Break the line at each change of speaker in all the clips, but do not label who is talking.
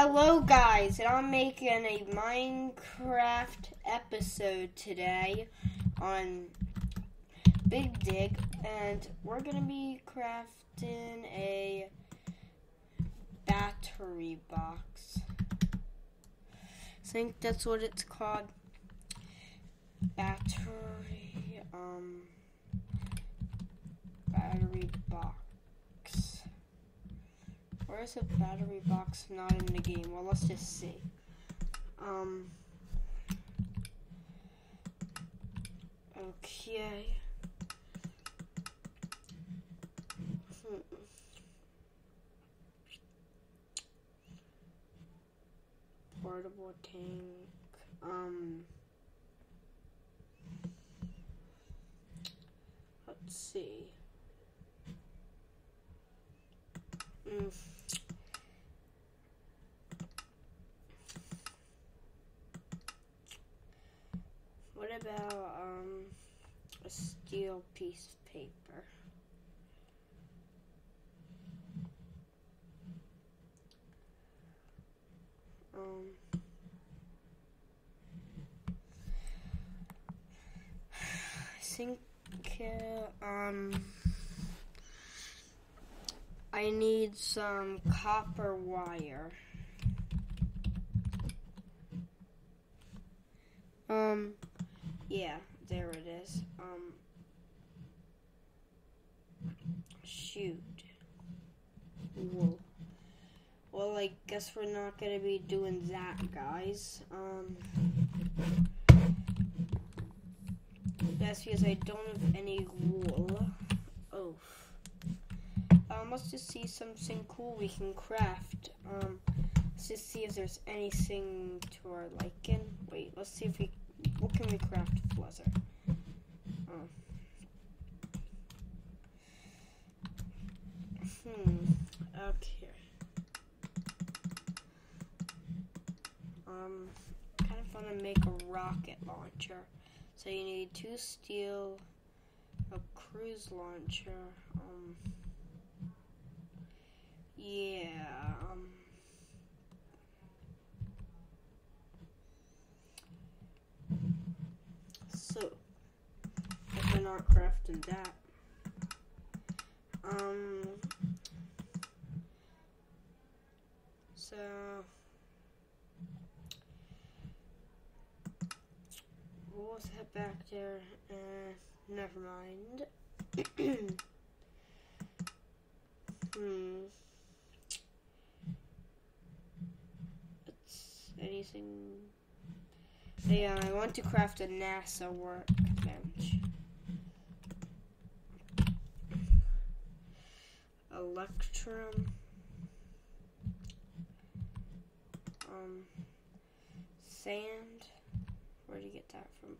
Hello, guys, and I'm making a Minecraft episode today on Big Dig, and we're gonna be crafting a battery box. I think that's what it's called. Battery, um, battery box. Where is the battery box not in the game? Well, let's just see. Um. Okay. Hmm. Portable tank. Um. Let's see. Mm. What about um, a steel piece of paper? Um, I think uh, um, I need some copper wire. Um, yeah, there it is. Um, shoot. Wool. Well, I guess we're not gonna be doing that, guys. Um, that's because I don't have any wool. Oh. Um, let's just see something cool we can craft. Um, let's just see if there's anything to our liking. Wait, let's see if we what can we craft with leather? Oh. Hmm. Okay. Um, kind of want to make a rocket launcher. So you need two steel, a cruise launcher. Um. Yeah. Um. So, if we're not crafting that, um, so we'll head back there. Uh, never mind. hmm. It's anything. Yeah, I want to craft a NASA workbench. Electrum. Um, sand. Where do you get that from?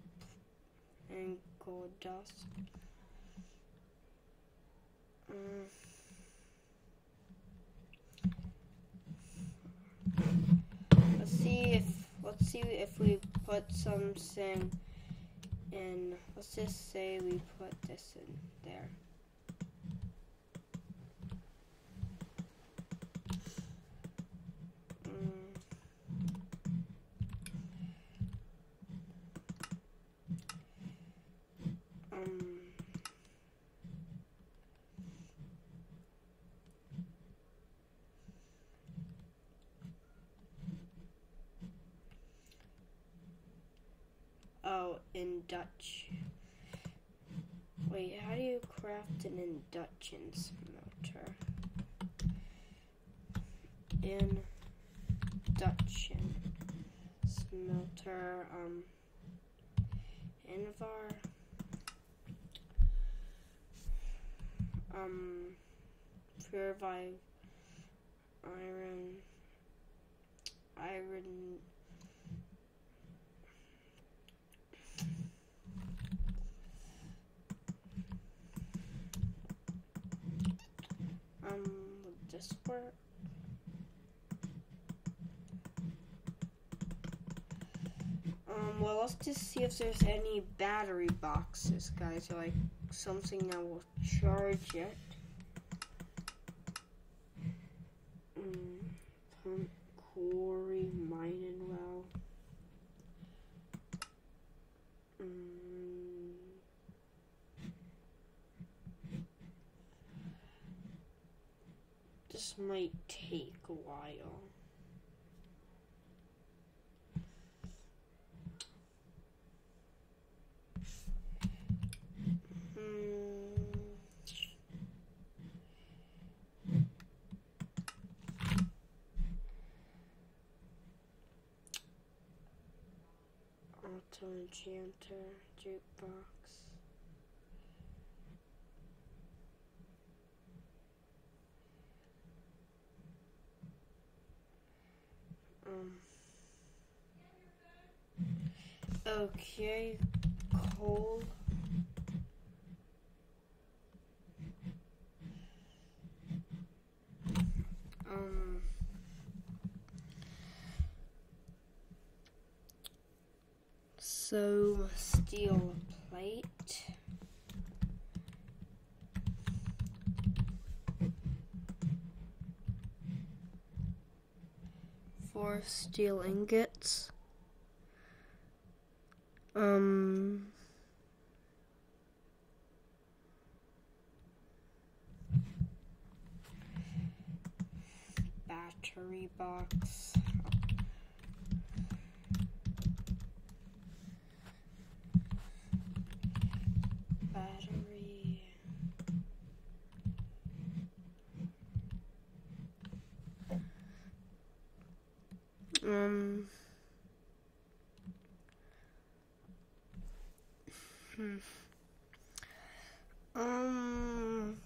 And gold dust. If if we put something in. Let's just say we put this in there. Mm. Um. Oh, in Dutch. Wait, how do you craft an induction smelter? Induction smelter, um, Invar, um, purify iron, iron Um, would this work? Um, well, let's just see if there's any battery boxes, guys, or like something that will charge it. Mm, cool. to enchanter, jukebox. Um. Okay, coal. Um. So steel plate. Four steel ingots. Um. Battery box. Battery. Um. Hmm. Um.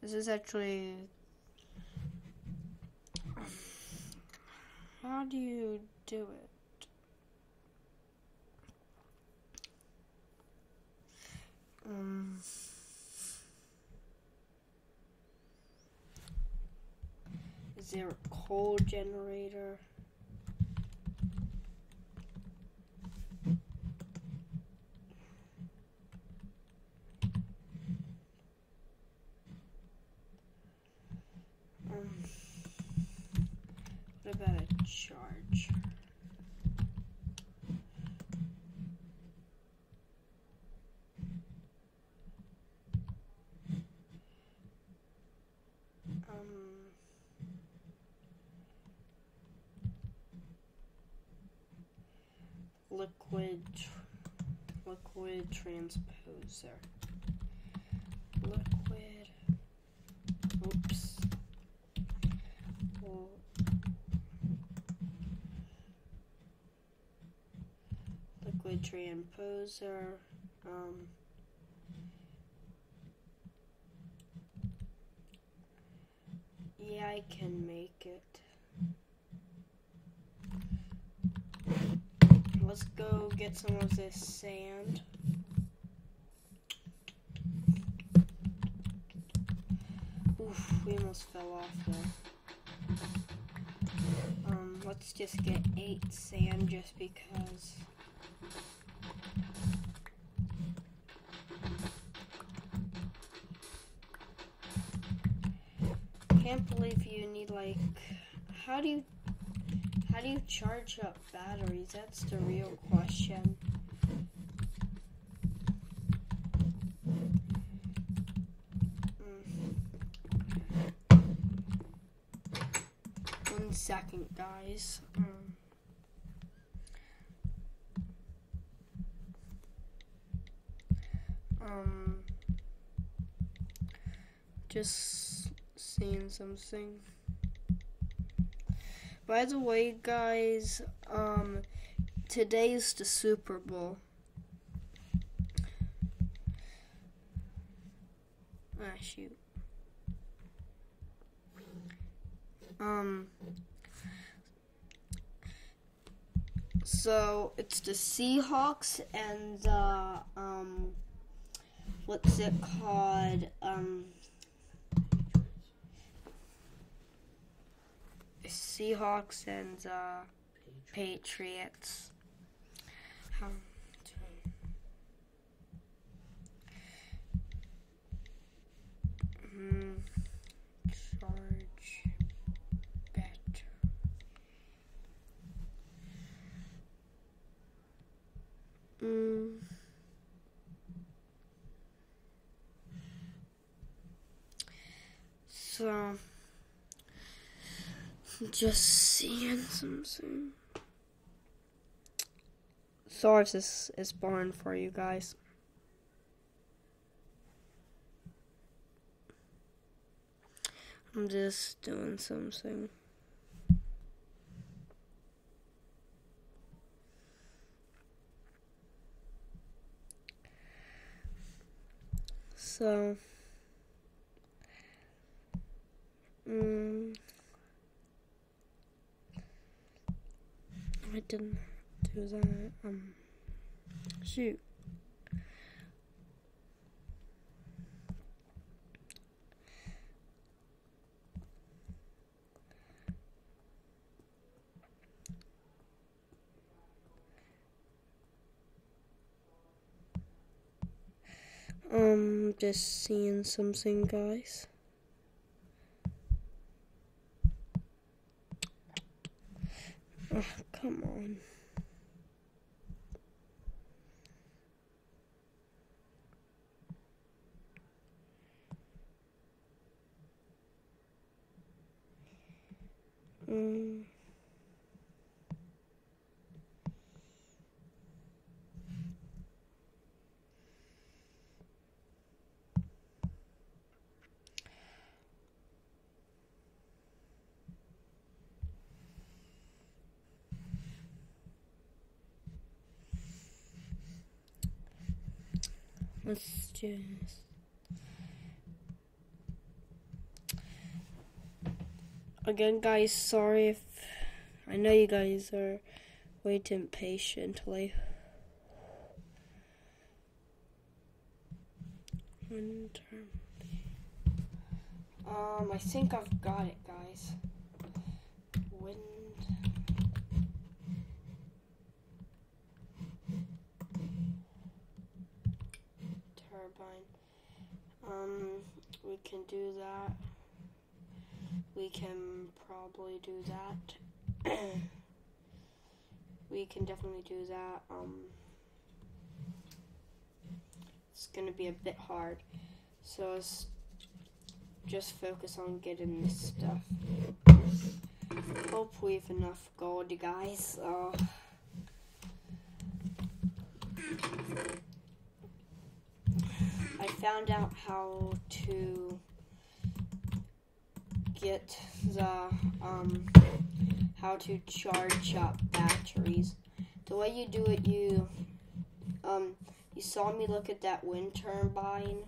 This is actually. How do you do it? Um. There a coal generator? Um, what about a charge? Um, liquid, liquid transposer. Liquid. Oops. Liquid transposer. Um, yeah, I can make it. Let's go get some of this sand. Oof, we almost fell off there. Um, let's just get eight sand just because. Can't believe you need like. How do you. How do you charge up batteries? That's the real question. Mm. One second, guys. Um, um, just seeing something. By the way, guys, um, today's the Super Bowl. Ah, shoot. Um, so it's the Seahawks and the, um, what's it called? Um, Seahawks and uh, Patriots. Um, hmm, charge. Mm. So just seeing something. Sorry if this is boring for you guys. I'm just doing something. So, um, I didn't do that. Um, shoot. Um, just seeing something, guys. Come on. Mm. Let's just. Again, guys, sorry if. I know you guys are waiting patiently. Um, I think I've got it, guys. Wind. Turbine. Um, we can do that. We can probably do that. we can definitely do that. Um, it's gonna be a bit hard, so let's just focus on getting this stuff. Hope we have enough gold, guys. Uh, I found out how to get the um how to charge up batteries. The way you do it, you um you saw me look at that wind turbine.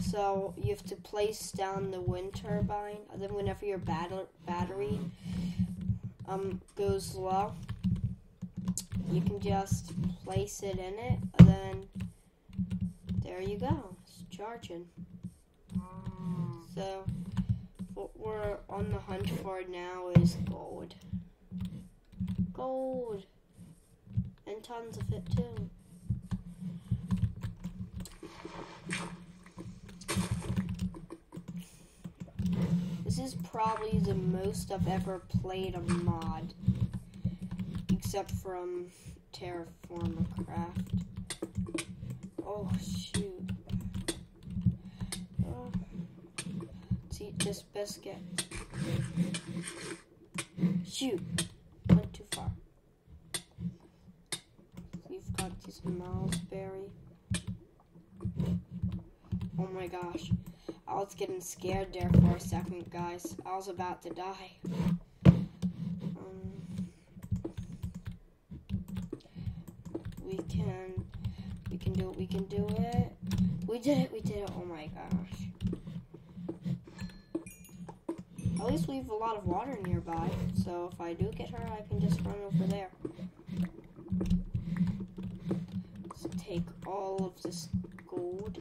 So you have to place down the wind turbine, and then whenever your batter- battery um goes low, you can just place it in it, and then there you go. Charging. So, what we're on the hunt for now is gold. Gold! And tons of it too. This is probably the most I've ever played a mod. Except from Terraform Craft. Oh shoot. Oh. See this biscuit. Shoot. Went too far. We've got this mouse berry. Oh my gosh. I was getting scared there for a second, guys. I was about to die. Um, we can we can do it, we can do it. We did it, we did it. Oh my gosh. At least we have a lot of water nearby, so if I do get her, I can just run over there. Let's take all of this gold.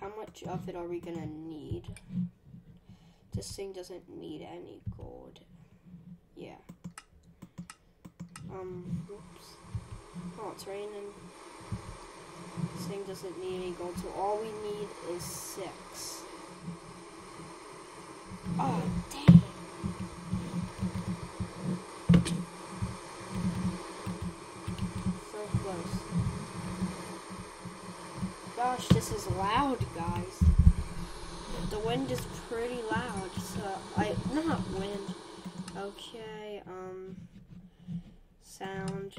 How much of it are we gonna need? This thing doesn't need any gold. Yeah. Um, oops. Oh, it's raining. This thing doesn't need any gold, so all we need is six. Oh. So close. Gosh, this is loud, guys. The wind is pretty loud, so I not wind. Okay, um sound.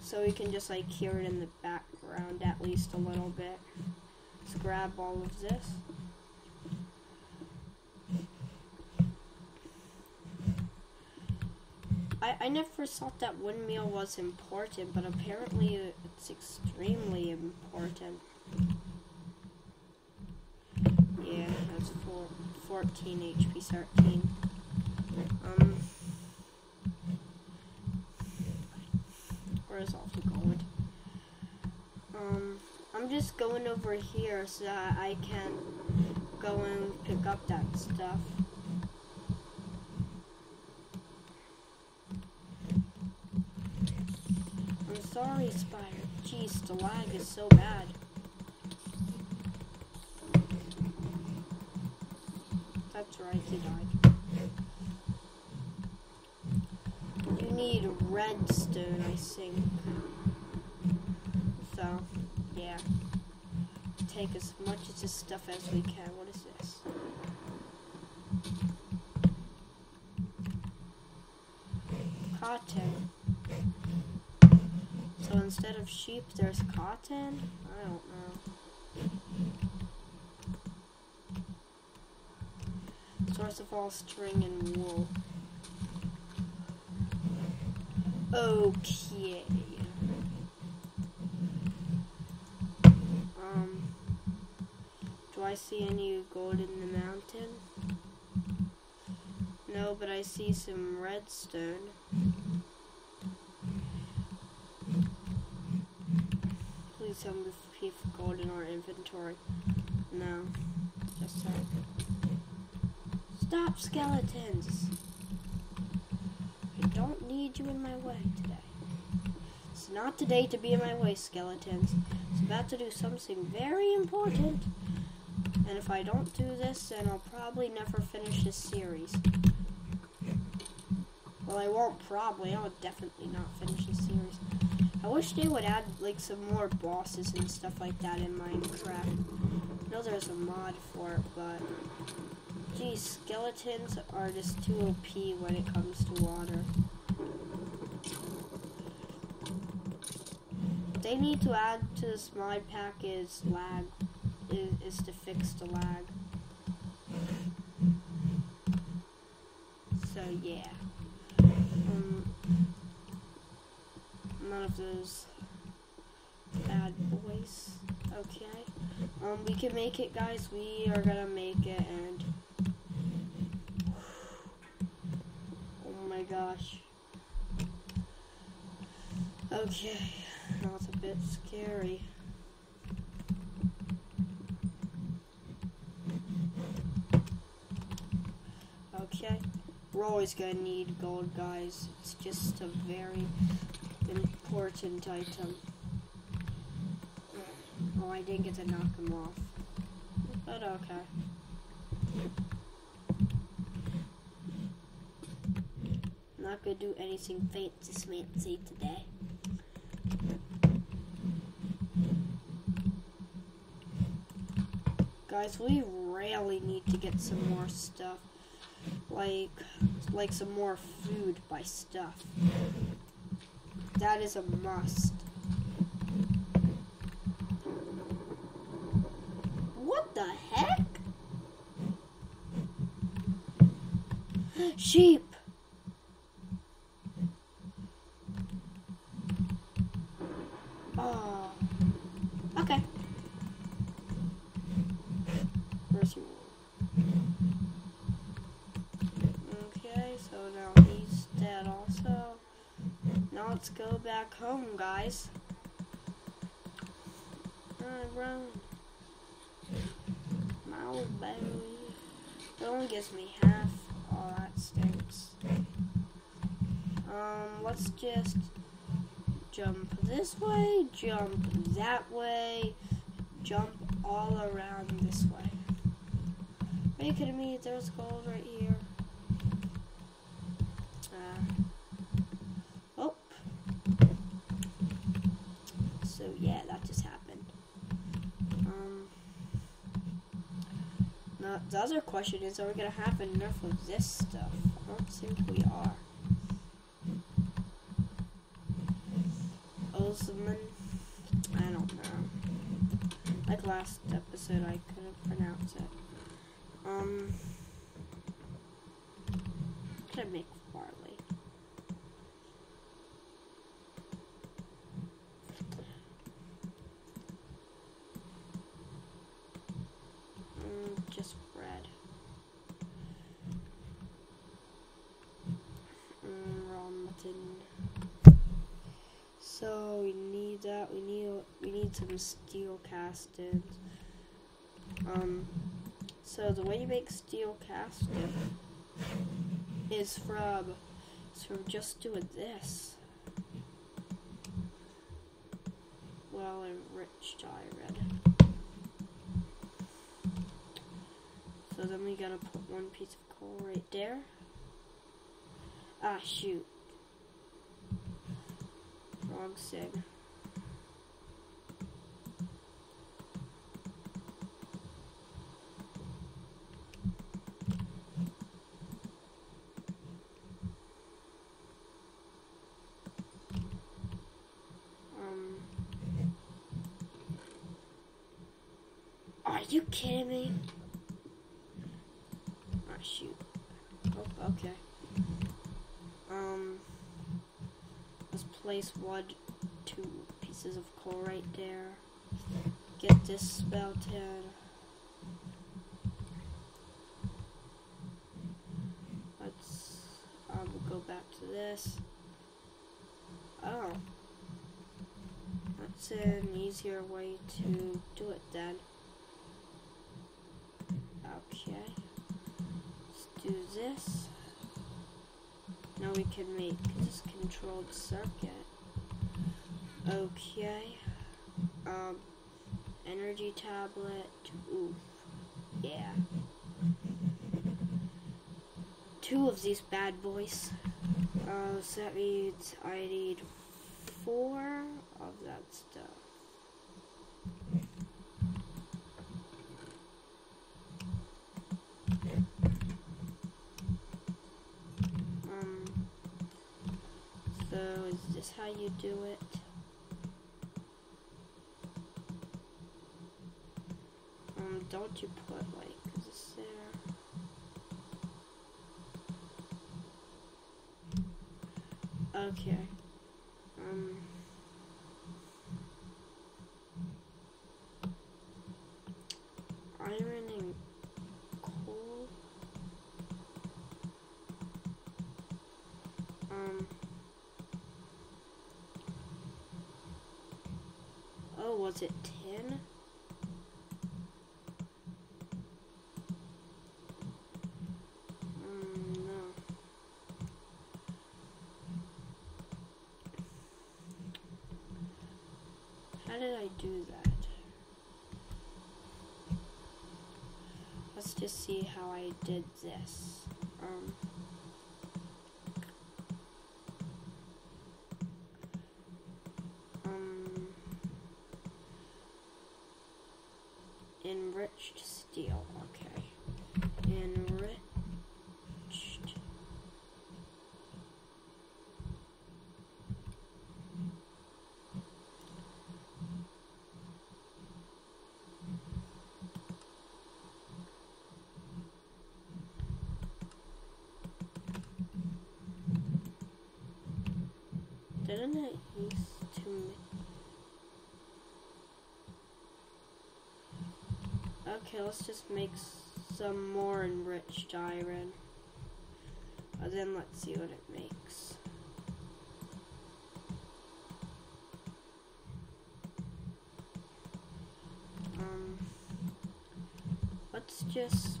So we can just like hear it in the background at least a little bit. Let's grab all of this. I I never thought that windmill was important, but apparently it's extremely important. Yeah, that's four, 14 HP 13. Um, where's all the gold? Um, I'm just going over here so that I can go and pick up that stuff. I'm sorry, Spider. Jeez, the lag is so bad. That's right, he died. You need redstone, I think. So, yeah. Take as much of this stuff as we can. What is this? Cotton. So instead of sheep, there's cotton? I don't know. Source of all string and wool. Okay. Um, do I see any gold in the mountain? No, but I see some redstone. Please tell me if we have gold in our inventory. No. Just so. Stop, skeletons! I don't need you in my way today. It's not today to be in my way, skeletons. It's about to do something very important. And if I don't do this, then I'll probably never finish this series. Well, I won't probably. I'll definitely not finish this series. I wish they would add like some more bosses and stuff like that in Minecraft. I know there's a mod for it, but geez, skeletons are just too OP when it comes to water. They need to add to this mod pack is lag, is, is to fix the lag. So yeah. Um, none of those bad boys. Okay. Um, we can make it, guys. We are gonna make it, and oh my gosh. Okay, it's a bit scary. Okay, we're always gonna need gold, guys. It's just a very important item. Oh, I didn't get to knock him off. But okay. Not gonna do anything fancy smancy today. Guys, we really need to get some more stuff. Like, like some more food by stuff. That is a must. What the heck? Sheep. Oh. Okay. Where's your Okay, so now he's dead also. Now let's go back home, guys. My old baby. It only gives me half. Oh, that stinks. Um, let's just jump this way, jump that way, jump all around this way. Are you kidding me? There's gold right here. Uh, oh. So yeah, that just happened. Um. Now, the other question is, are we gonna have enough of this stuff? I don't think we are. Osman, I don't know. Like last episode, I couldn't pronounce it. Um, could I make barley? So we need that. We need we need some steel castings. Um. So the way you make steel casting is from so we're just doing this. Well, enriched iron. So then we gotta put one piece of coal right there. Ah, shoot. Wrong thing. Um. Are you kidding me? Ah, shoot. Oh, okay. Um, let's place one, two pieces of coal right there. Get this spelted. Let's um, go back to this. Oh. That's an easier way to do it then. Okay. Let's do this. Now we can make this controlled circuit. Okay. Um, energy tablet. Oof. Yeah. Two of these bad boys. Uh, so that means I need four of that stuff. Um, so is this how you do it? Um, don't you put like this there? Okay. Um. Iron and coal. Um. Oh, was it tin? Mm, no. How did I do that? Let's just see how I did this. Um. Um. Enriched steel. Okay. Enriched. Didn't it used to Okay, let's just make some more enriched iron. And then let's see what it makes. Um, let's just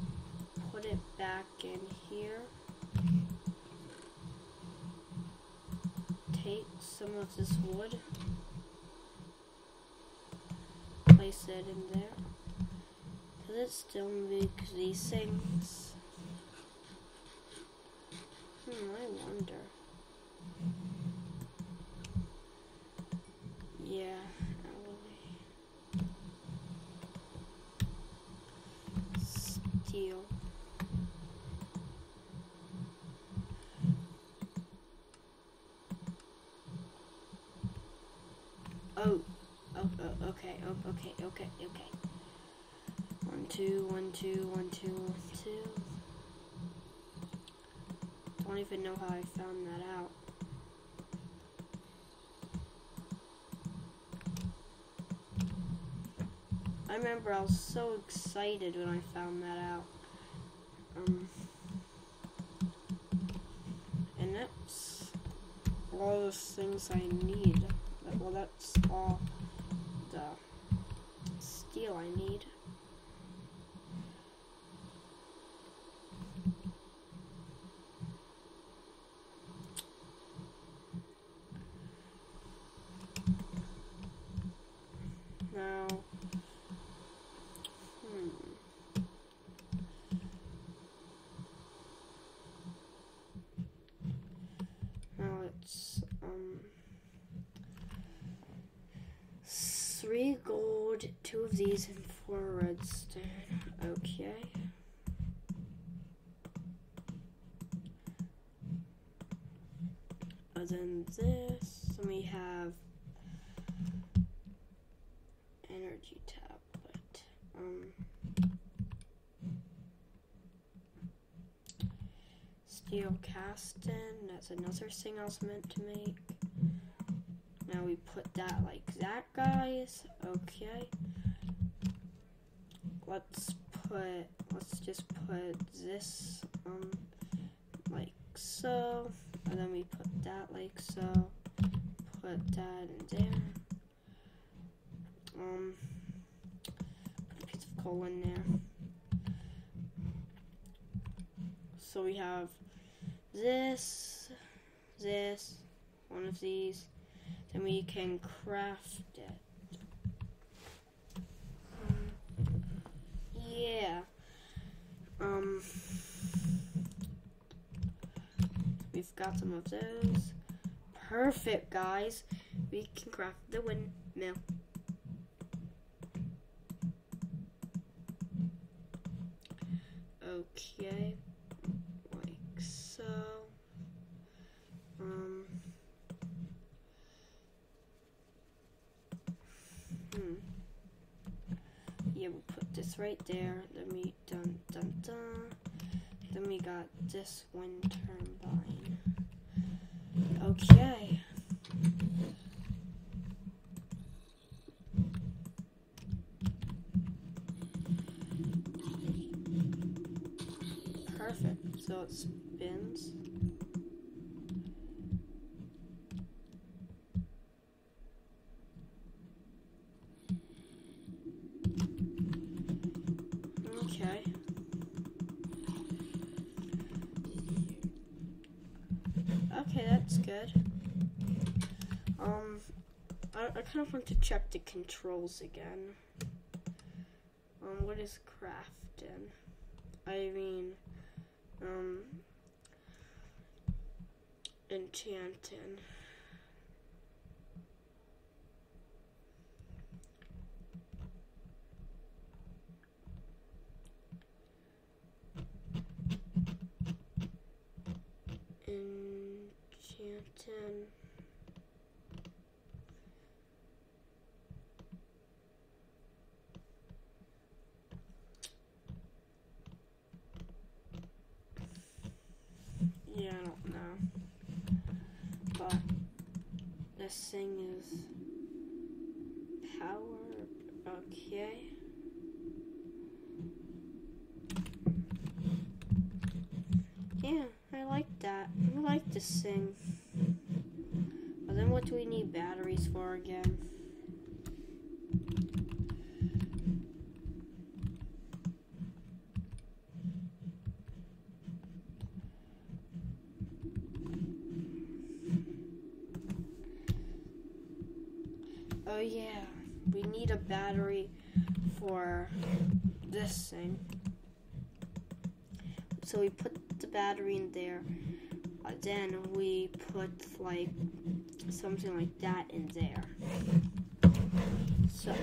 put it back in here. Take some of this wood, place it in there. Still make these things? Hmm, I wonder. Yeah, probably. Steel. Oh, oh, oh, okay, oh, okay, okay, okay. One, two, one, two, one, two, one, two. Don't even know how I found that out. I remember I was so excited when I found that out. Um, and that's all those things I need. Well, that's all the steel I need. Now, hmm. Now it's um three gold, two of these, and four redstone. Okay. And then this, and we have energy tablet. Um, steel casting. That's another thing I was meant to make. Now we put that like that, guys. Okay. Let's put. Let's just put this um like so, and then we put that like so. Put that in there. Um, put a piece of coal in there. So we have this, this, one of these. Then we can craft it. Um, yeah. Um, we've got some of those. Perfect, guys. We can craft the windmill. Okay, like so. Um. Hmm. Yeah, we'll put this right there. Then we dun dun dun. Then we got this wind turbine. Okay. Perfect. So it spins. Okay. Okay, that's good. Um, I, I kind of want to check the controls again. Um, what is crafting? I mean, um, enchanting. Enchanting. Yeah, I don't know. But this thing is power. Okay. Yeah, I like that. I like this thing. But then what do we need batteries for again? Oh yeah, we need a battery for this thing. So we put the battery in there. Then we put like something like that in there. So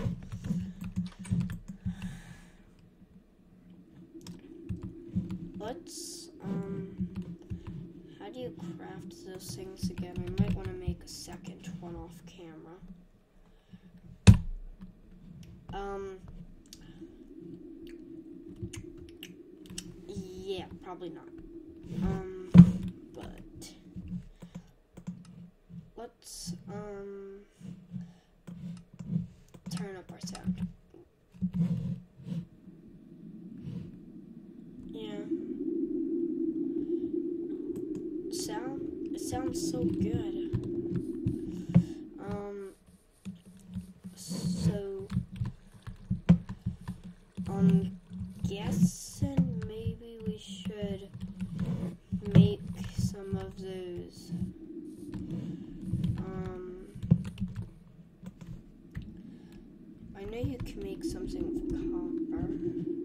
I know you can make something with copper.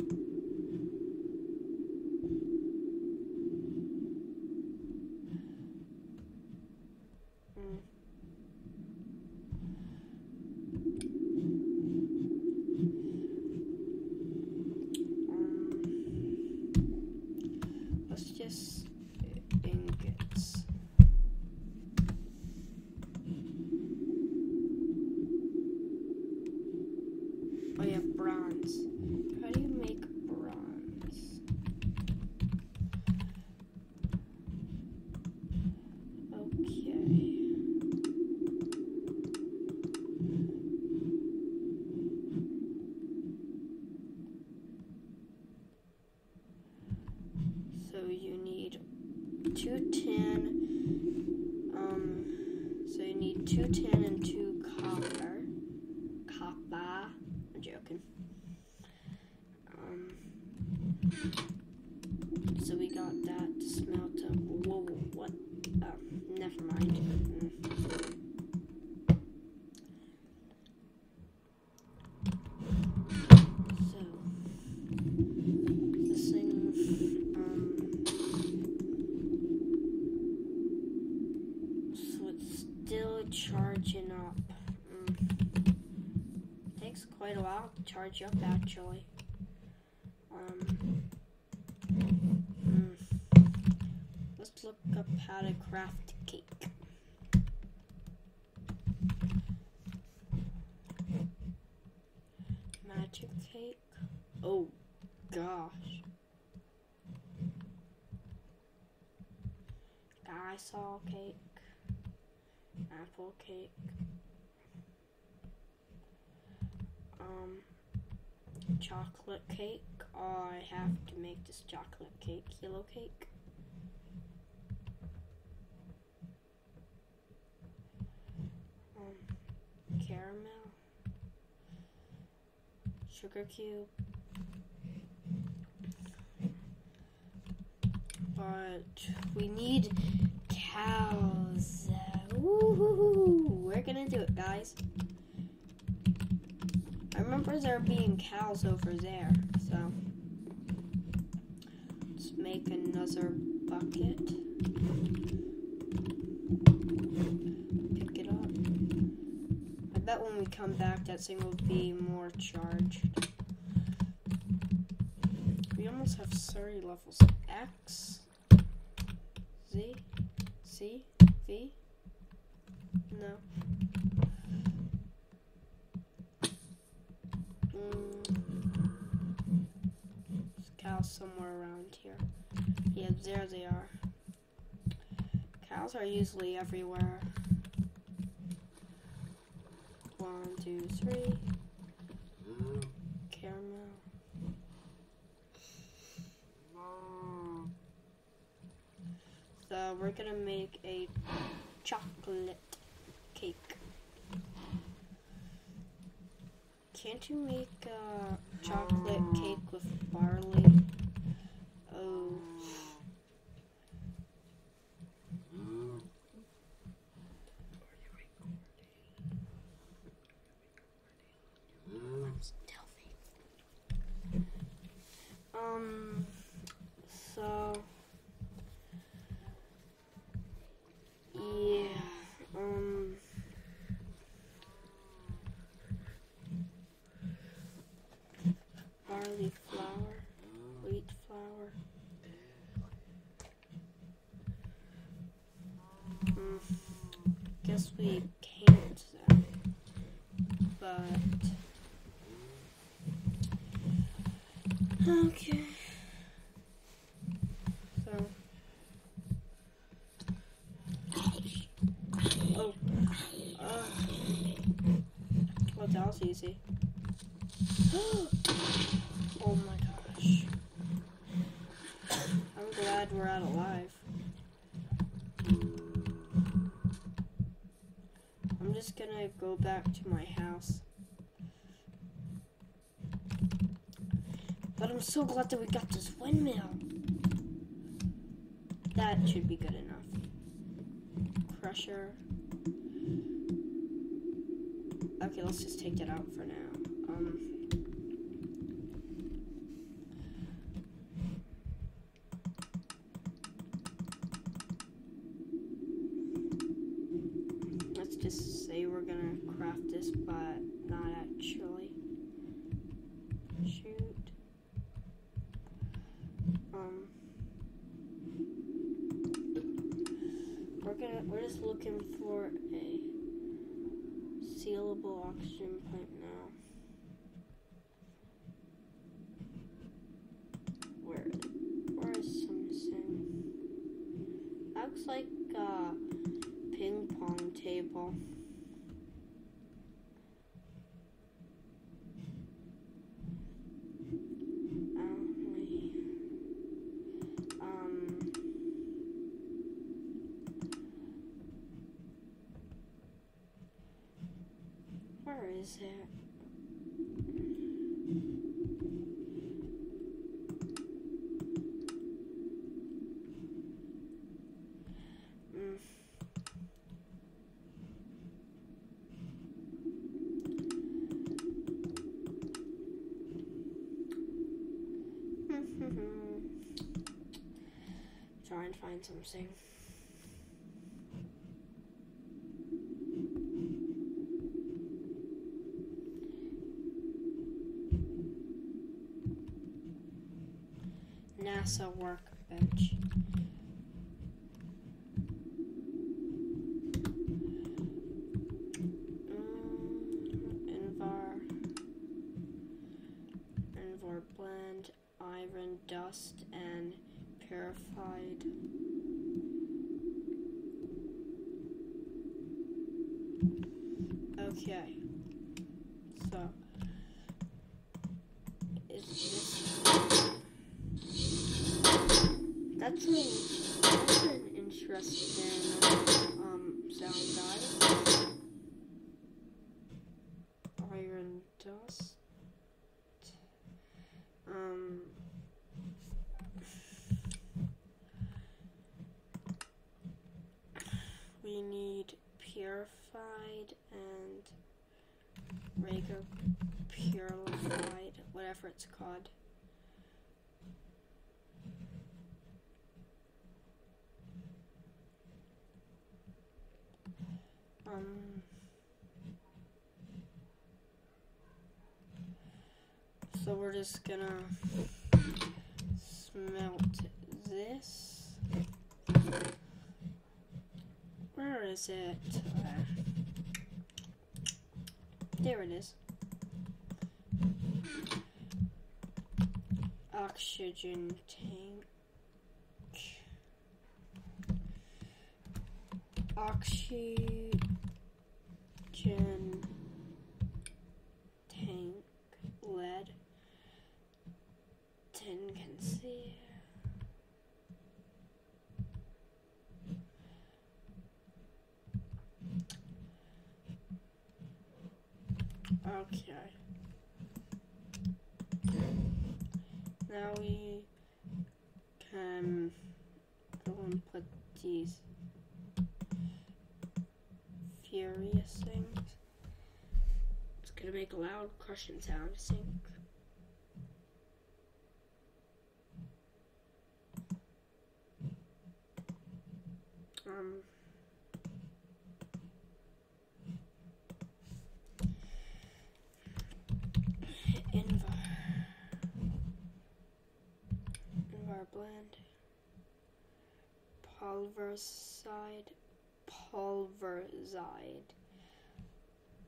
Charge up, actually. Um, mm. Let's look up how to craft cake. Magic cake. Oh gosh. Saw cake. Apple cake. Um chocolate cake. I have to make this chocolate cake. Yellow cake. Um caramel. Sugar cube. But we need cows. Woo-hoo-hoo. We're gonna do it, guys. I remember there being cows over there, so let's make another bucket. Pick it up. I bet when we come back, that thing will be more charged. We almost have 30 levels. X, Z, C, V. No. Mm. There's cows somewhere around here. Yeah, there they are. Cows are usually everywhere. One, two, three. Caramel. So we're gonna make a chocolate cake. Can't you make a chocolate cake with barley? Oh. Um, so, yeah, um, barley flour, wheat flour. Mm, guess we can't then, but. Okay. So. Oh. Uh. Well, that was easy. oh my gosh. I'm glad we're out alive. I'm just gonna go back to my house. But I'm so glad that we got this windmill. That should be good enough. Crusher. Okay, let's just take that out for now. Um. Let's just say we're gonna craft this, but not actually. Shoot. Um, we're gonna we're just looking for a sealable oxygen pipe now. Where where is something? Looks like a ping pong table. Um, we- um, is it? Mm. Try and find something. NASA workbench. Mm, Invar. Invar blend, iron dust, and purified. Okay. So. Is this. That's an, that's an interesting um, sound, guys. Iron dust. Um. We need purified and regular purified, whatever it's called. Um, so we're just gonna smelt this. Where is it? There it is. Oxygen tank. Oxygen Okay. Now we can go and put these furious things. It's gonna make a loud crushing sound, I think. Um. Invar. Invar blend. Pulverized. Pulverized.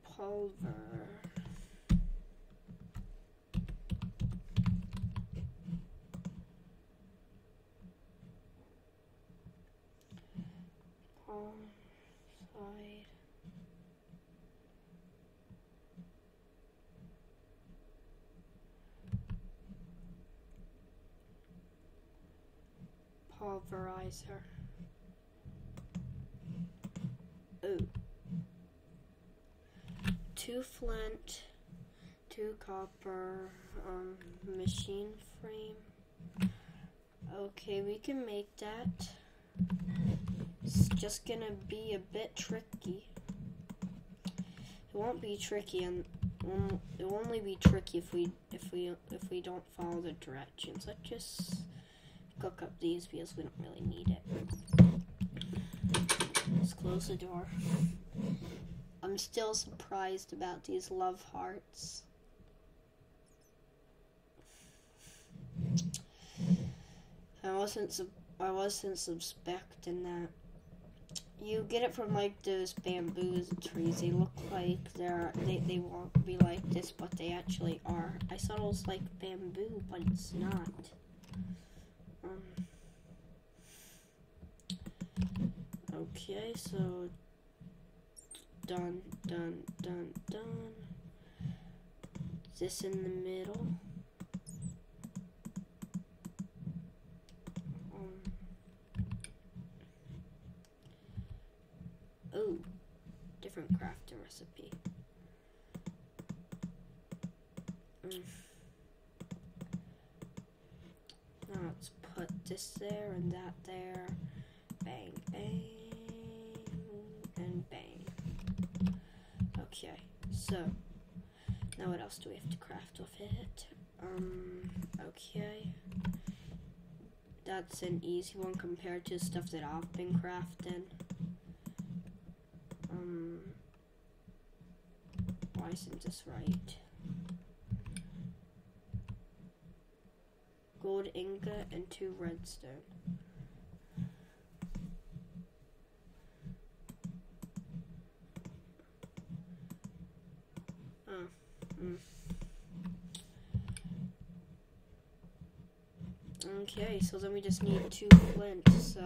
Pulver. Pulverized. Pulverizer. Ooh. Two flint, two copper, um, machine frame. Okay, we can make that. It's just gonna be a bit tricky. It won't be tricky, and it will only be tricky if we if we if we don't follow the directions. Let's just cook up these because we don't really need it. Let's close the door. I'm still surprised about these love hearts. I wasn't I wasn't suspecting that. You get it from like those bamboo trees. They look like they're they, they won't be like this, but they actually are. I thought it was like bamboo, but it's not. Um, okay, so done, done, done, done. This in the middle. Um, oh, different crafting recipe. Now let's put this there and that there. Bang, bang, bang. Okay, so now what else do we have to craft with it? Um, okay. That's an easy one compared to stuff that I've been crafting. Um, why isn't this right? Gold ingot and two redstone. Oh, mm. Okay, so then we just need two flint, so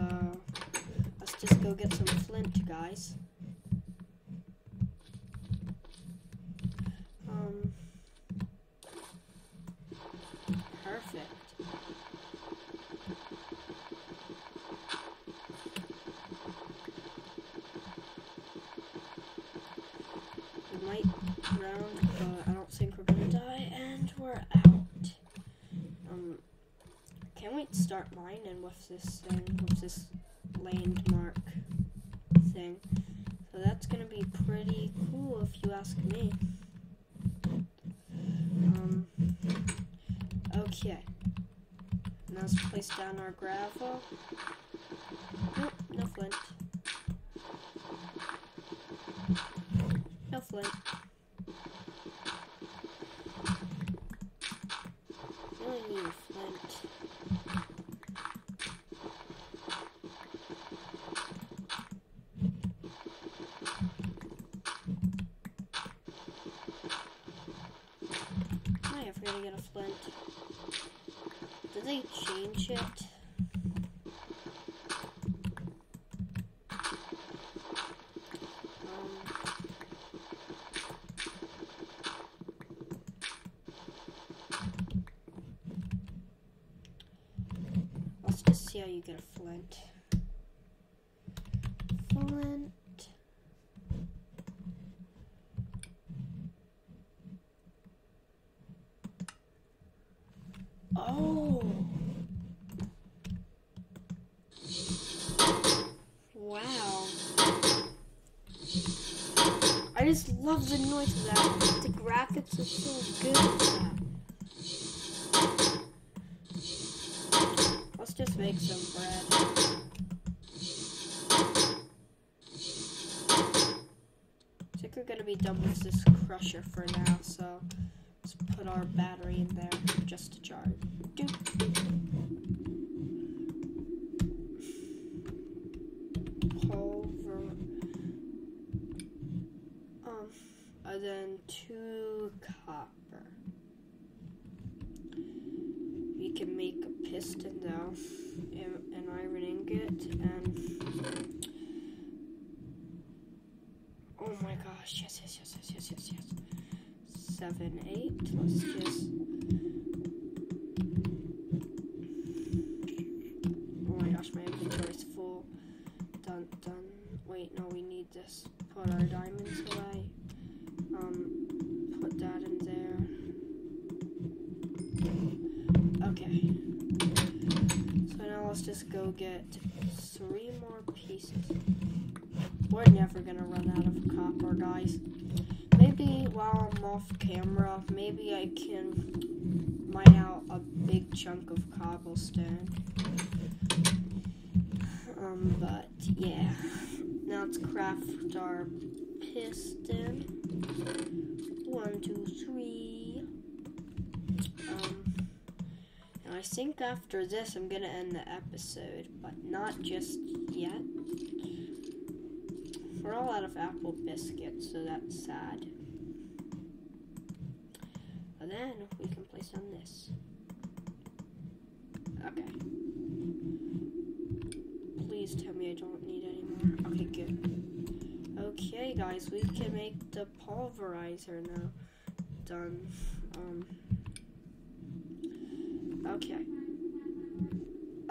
let's just go get some flint, guys. Um, perfect. We might round, but I don't think we're gonna die, and we're out. Um, can we start this thing, with this landmark thing? So that's gonna be pretty cool if you ask me. Um, okay. Now let's place down our gravel. Nope, no flint. No flint. Really need a flint. I ever gonna get a flint? Did they change it? Um, let's just see how you get a flint. Flint. Oh. Wow. I just love the noise of that. The graphics are so good. Let's just make some bread. I think we're gonna be done with this crusher for now, so let's put our battery in there just to charge. Doop. Pulver. Um, and then two copper. We can make a piston though, and an iron ingot, and oh my gosh, yes, yes, yes, yes, yes, yes, yes. Seven, eight. Let's just. Oh my gosh, my inventory's full. Dun dun. Wait, no, we need this. Put our diamonds away. Um, put that in there. Okay. So now let's just go get three more pieces. We're never gonna run out of copper, guys. Maybe while I'm off camera, maybe I can mine out a big chunk of cobblestone. Um, but yeah. Now let's craft our piston. One, two, three. Um, and I think after this, I'm gonna end the episode, but not just yet. We're all out of apple biscuits, so that's sad. But then we can place on this. Okay. Please tell me I don't need any more. Okay, good. Okay, guys, we can make the pulverizer now. Done. Um. Okay.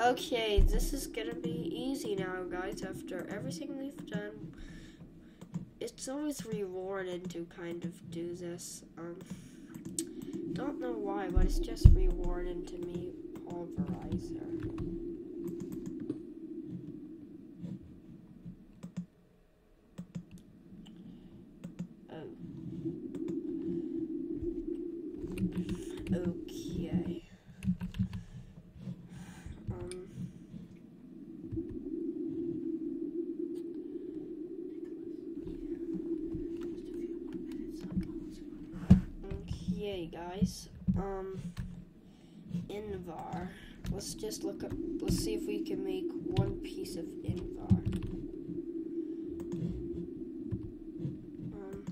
Okay, this is gonna be easy now, guys. After everything we've done, it's always rewarding to kind of do this. Um, don't know why, but it's just rewarding to me pulverizer. Oh. Okay. Um. Okay, guys. Um, Invar. Let's just look up. Let's see if we can make one piece of Invar. Um,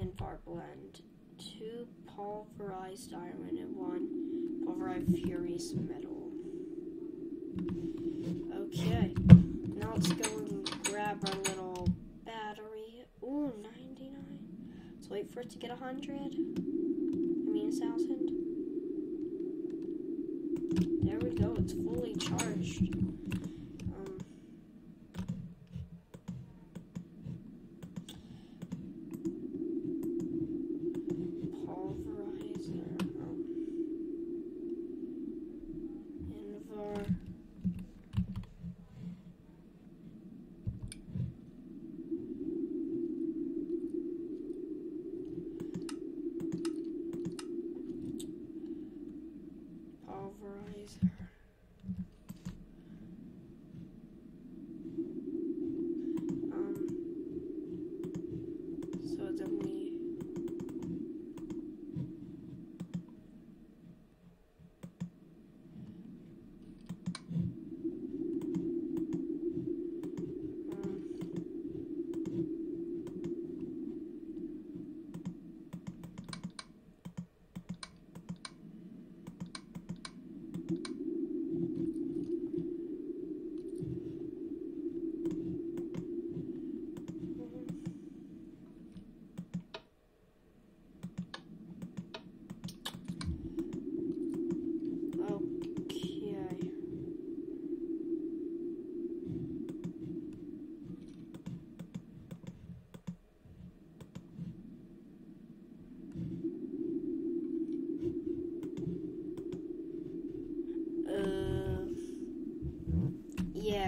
Invar blend. Two pulverized iron and one pulverized ferrous metal. Okay. Now let's go and grab our little battery. Ooh, 99. Let's wait for it to get 100. I mean, a 1,000.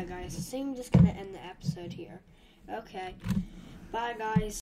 Guys. I think I'm just gonna end the episode here. Okay. Bye, guys.